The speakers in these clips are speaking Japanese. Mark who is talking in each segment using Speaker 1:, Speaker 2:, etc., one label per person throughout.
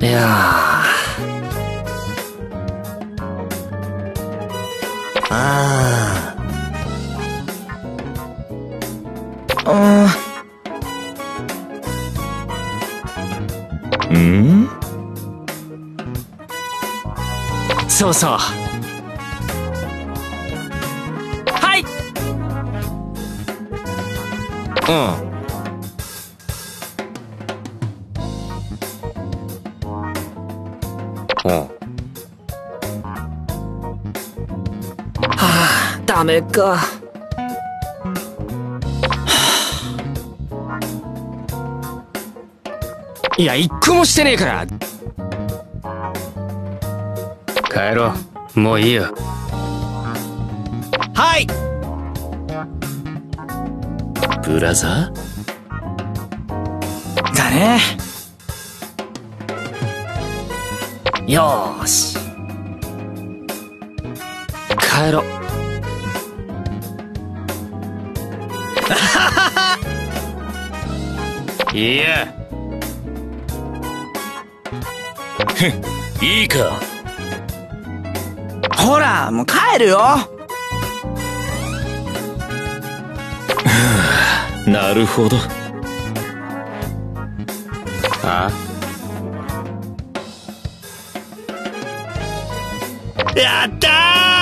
Speaker 1: いやああ
Speaker 2: うん？
Speaker 1: そうそう。はい。
Speaker 2: うん。
Speaker 1: はあダメか。いや一個もしてねえから。
Speaker 3: 帰ろう。もういいよ。
Speaker 1: はい。
Speaker 2: ブラザ
Speaker 1: だねよーし。帰ろ。
Speaker 3: いや。
Speaker 2: ーいいか。
Speaker 4: ほらもう帰るよ。
Speaker 2: なるほど。
Speaker 3: あ？
Speaker 1: やったー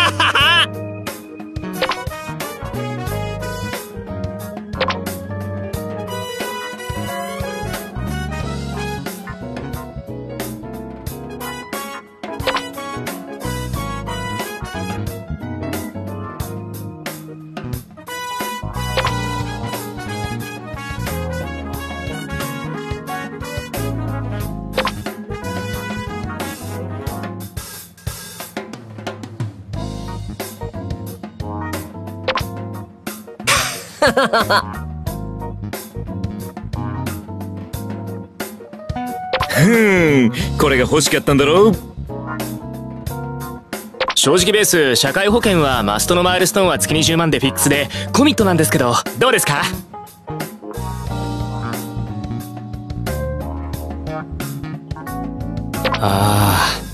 Speaker 2: これが欲しかったんだろう？
Speaker 3: 正直ベース社会保険はマストのマイルストーンは月20万でフィックスでコミットなんですけどどうですか？あ
Speaker 1: マ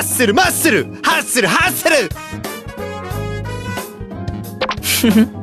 Speaker 1: ッスルマッスルハッスルハッスル。